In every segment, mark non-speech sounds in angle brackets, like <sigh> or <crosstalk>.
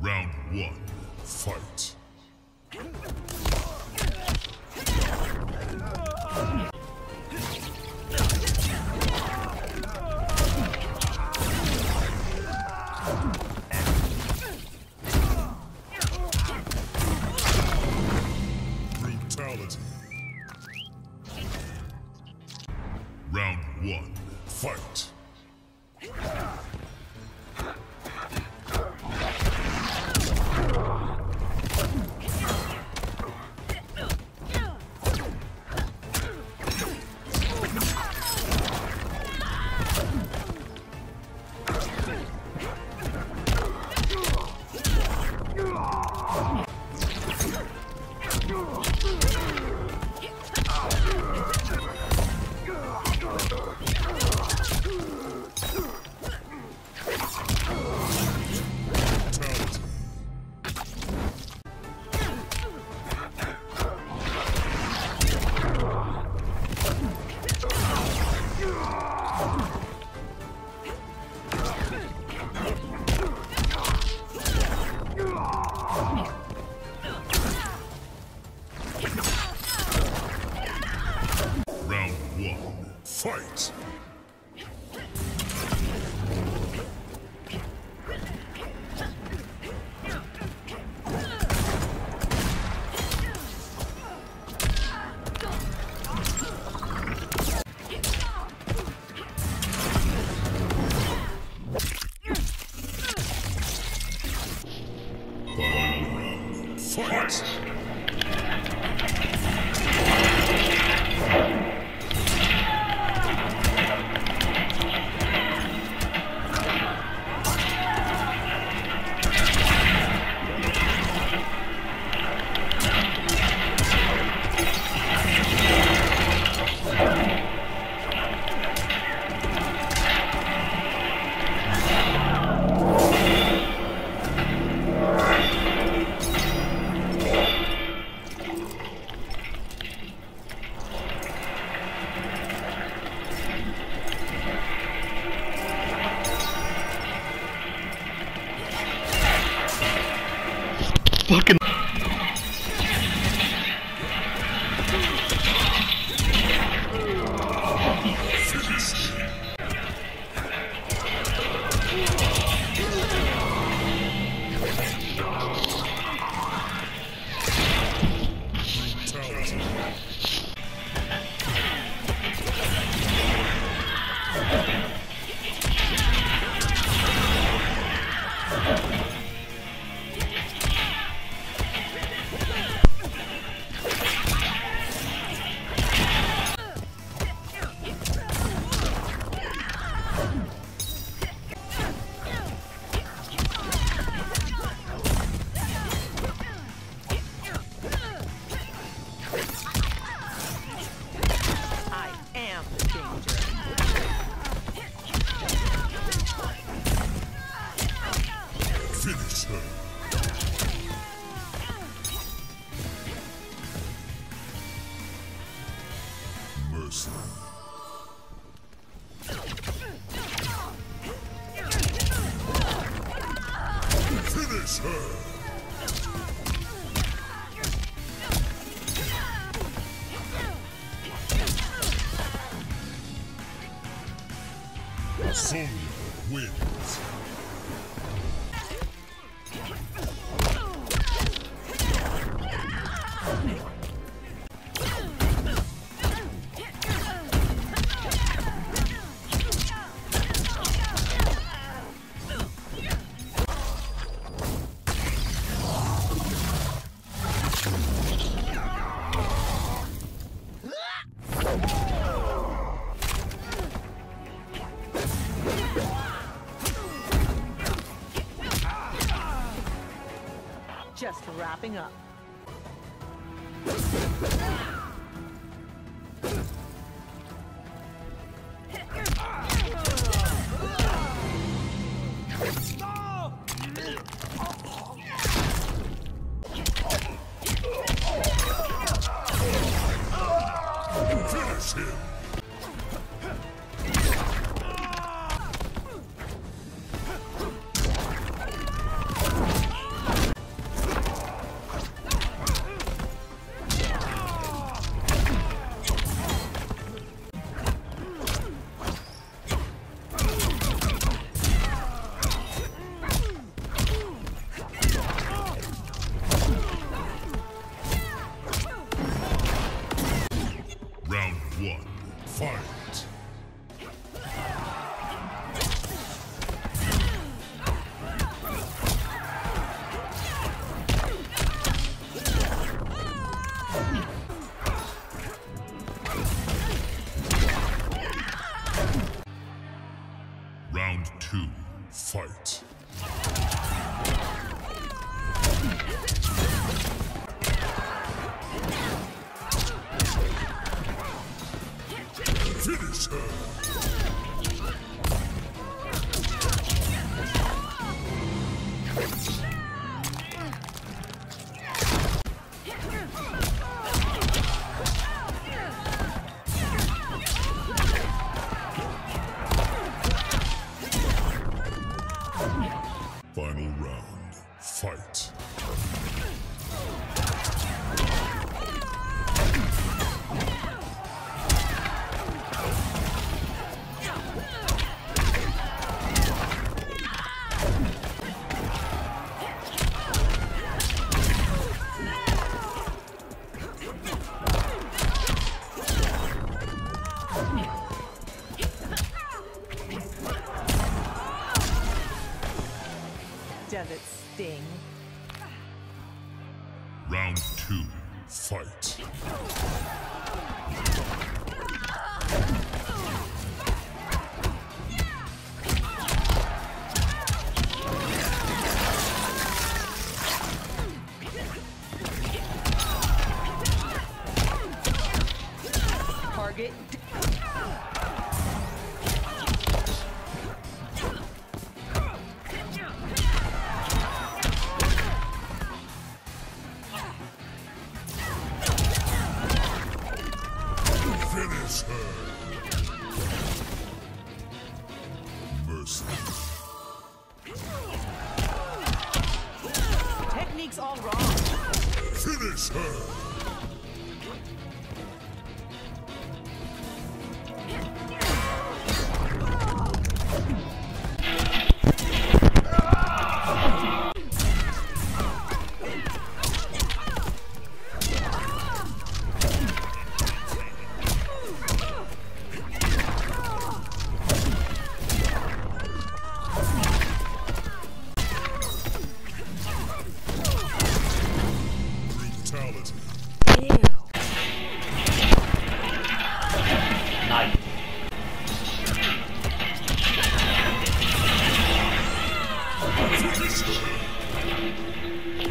Round one, fight. Wrapping up.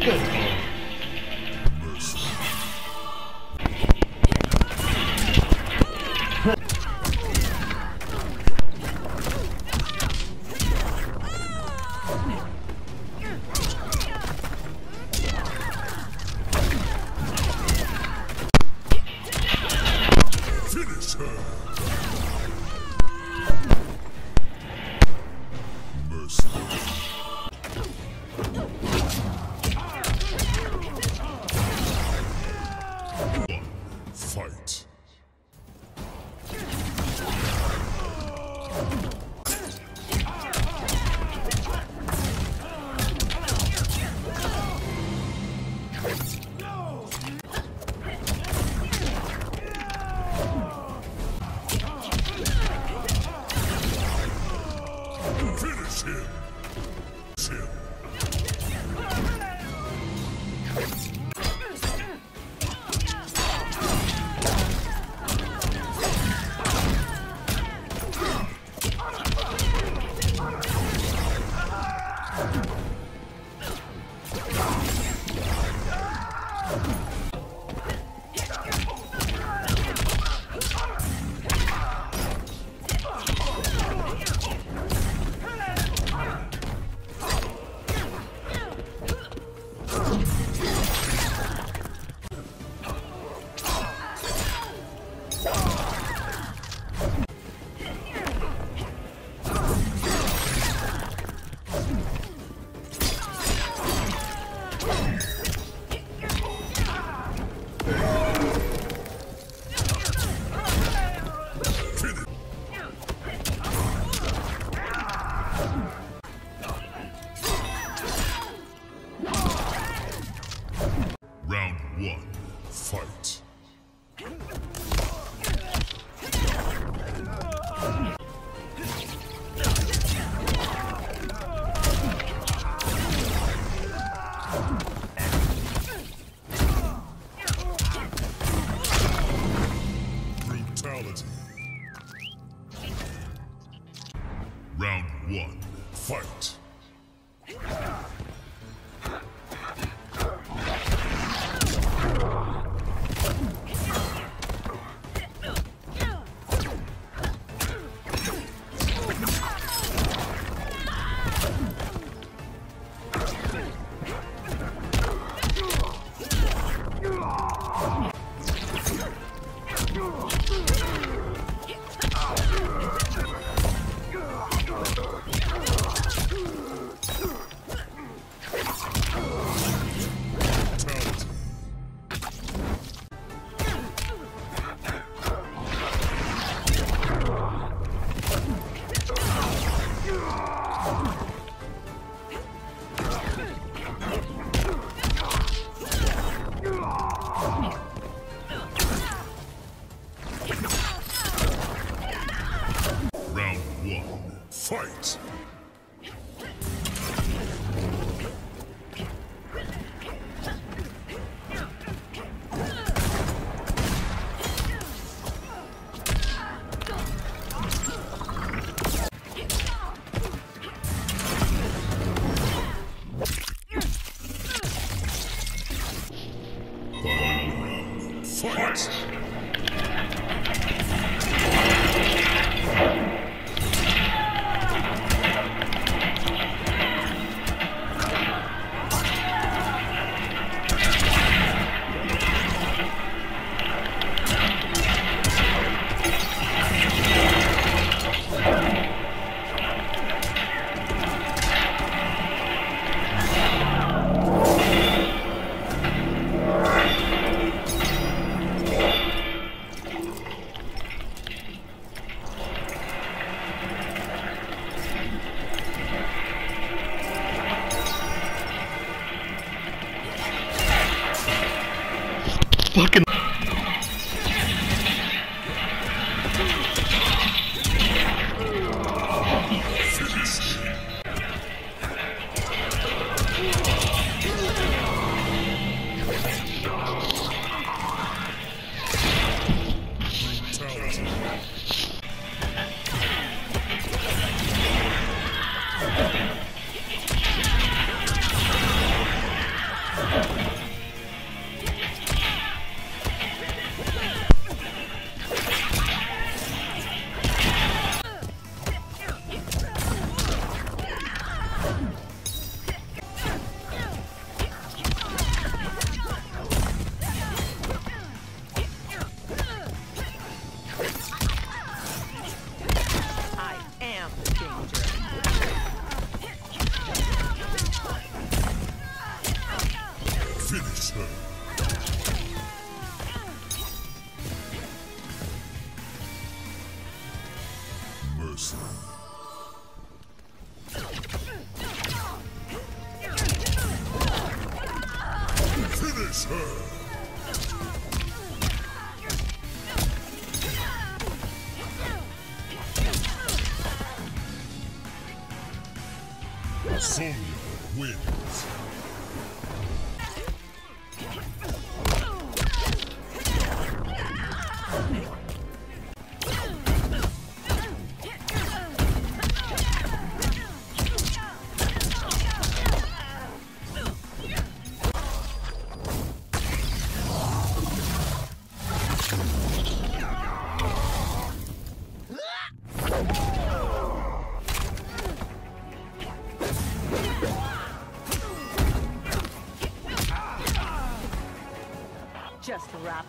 Good. One. Fight.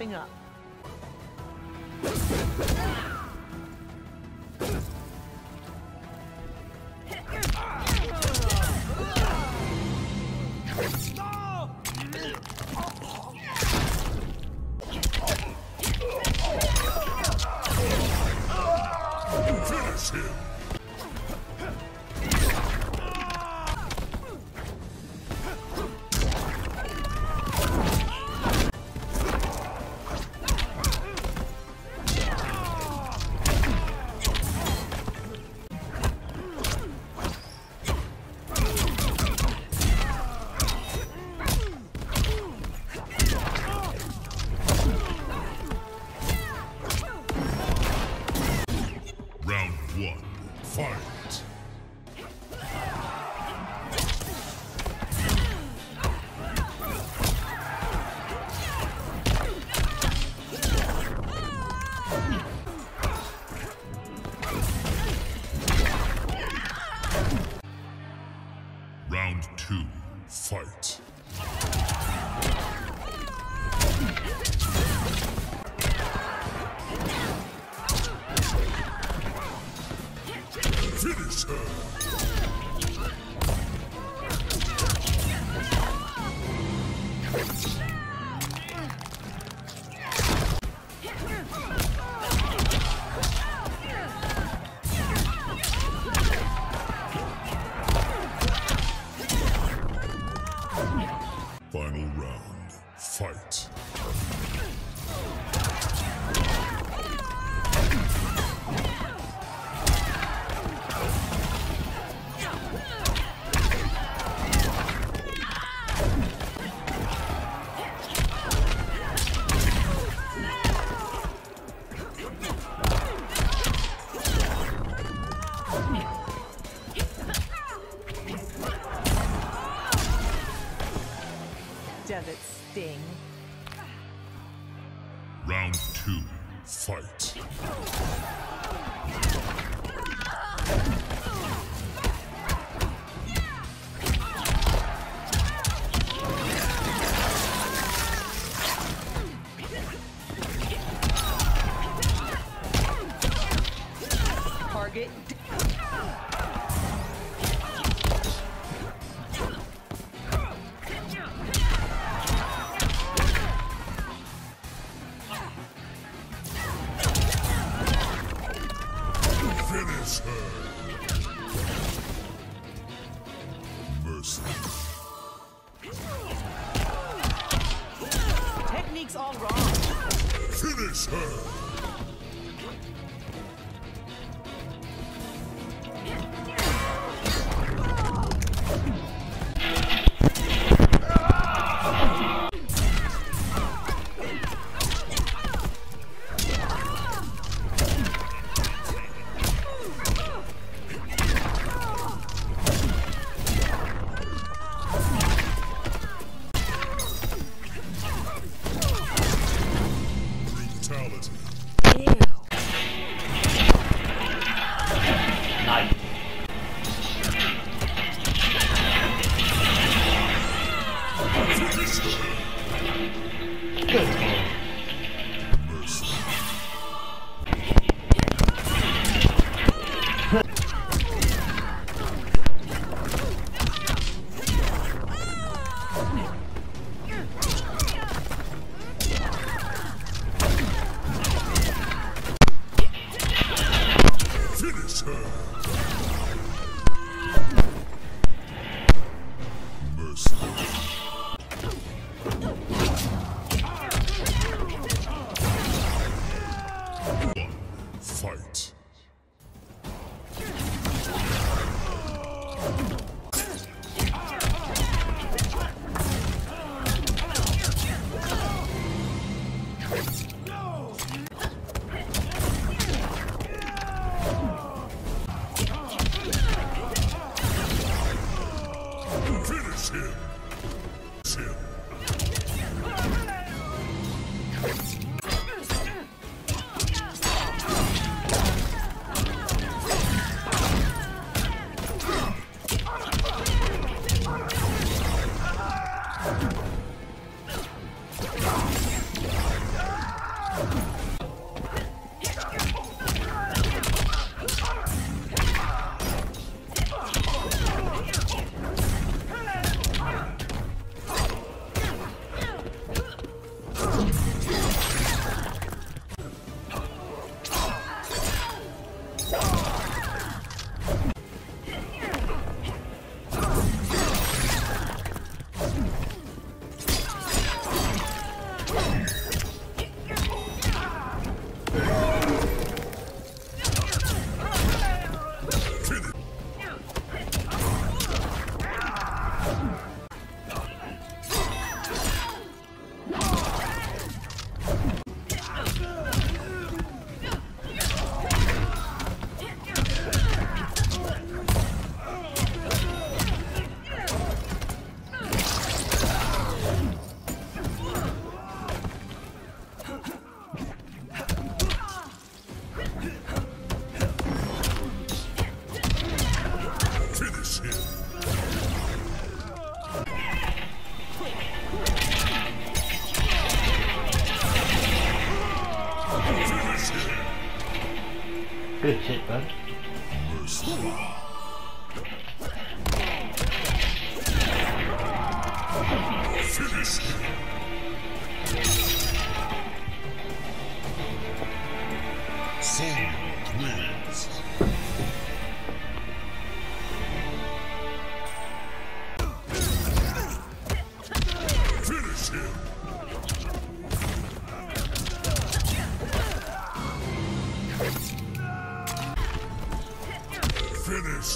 Just wrapping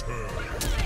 her.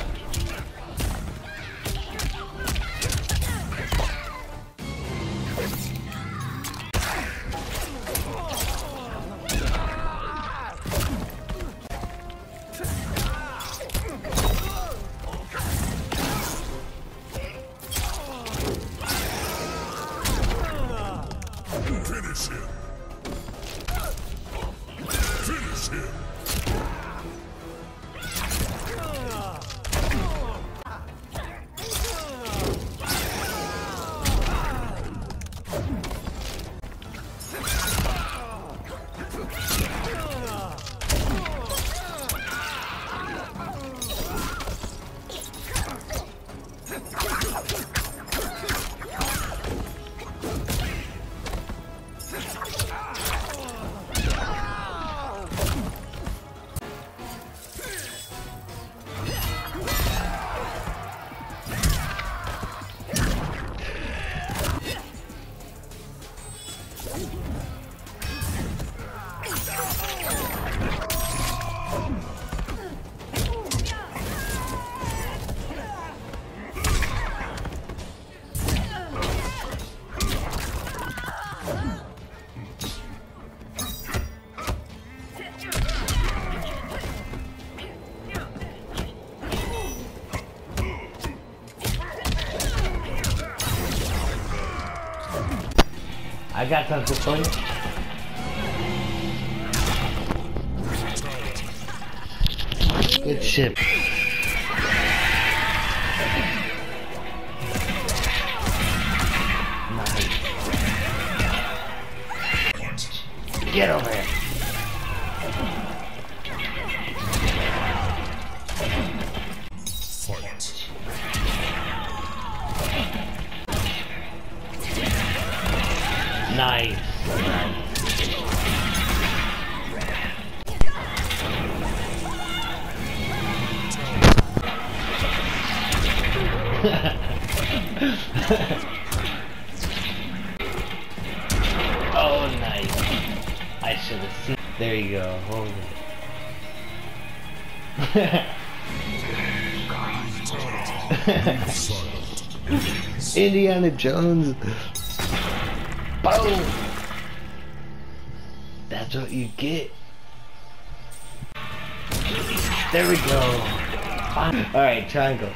Got something for you. Good shit. <laughs> Indiana Jones. Boom. That's what you get. There we go. Alright, triangle.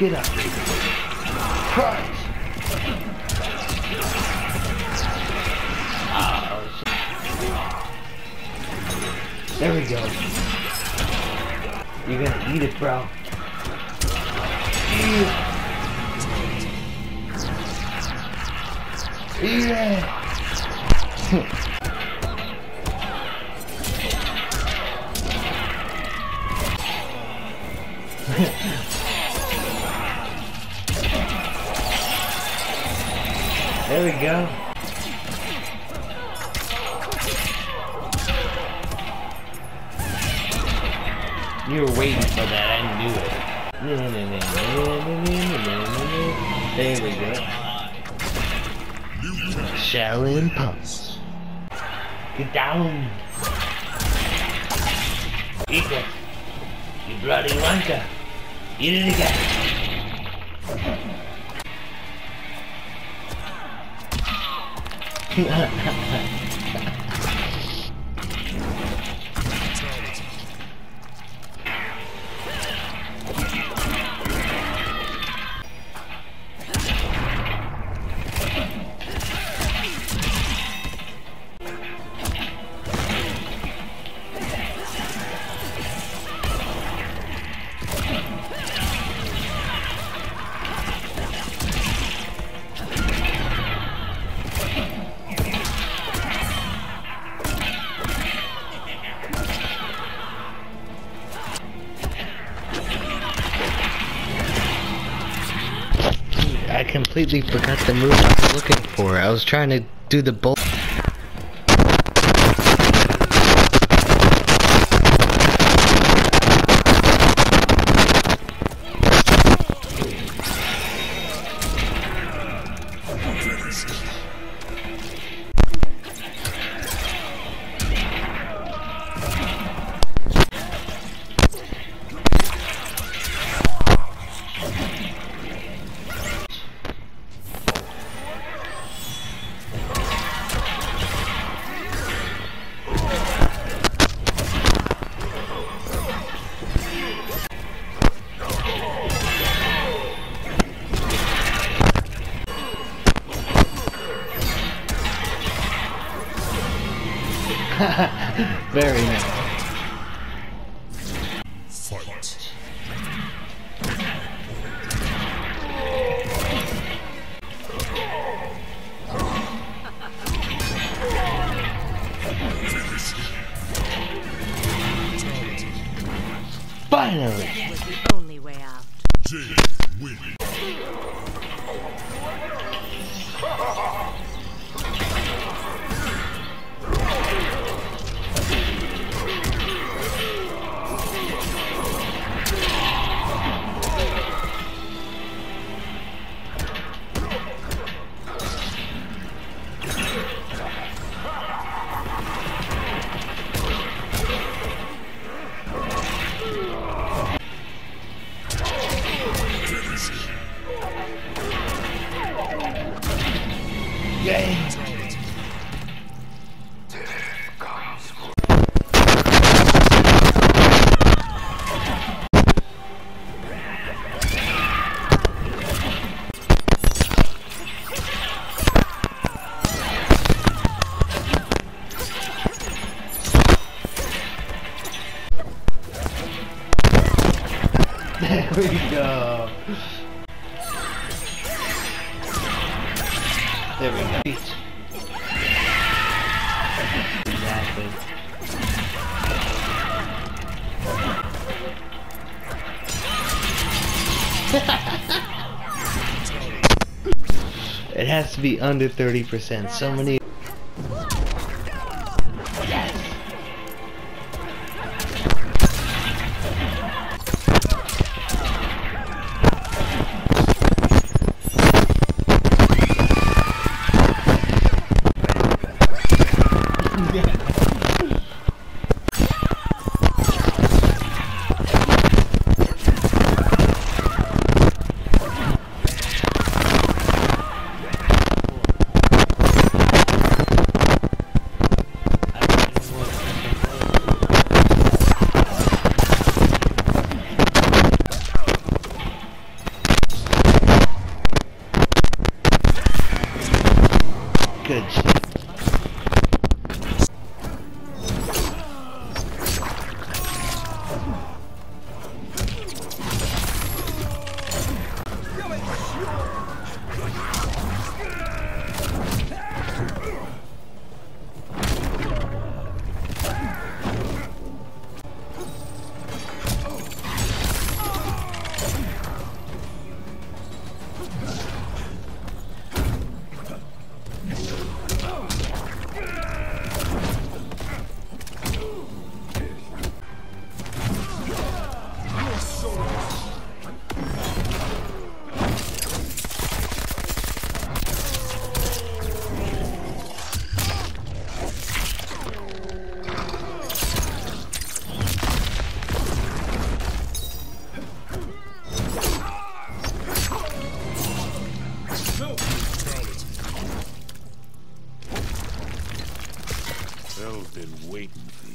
Look it up. Shit. There we go. You're gonna eat it, bro. Eat it. Eat it. <laughs> we go. You were waiting for that, I knew it. There we go. Shaolin Pumps. Get down. Eat it. You bloody wanker. Eat it again. I <laughs> trying to do the bolt. Out. Jade There we go. Exactly. it has to be under 30%. So many. Hell's been waiting for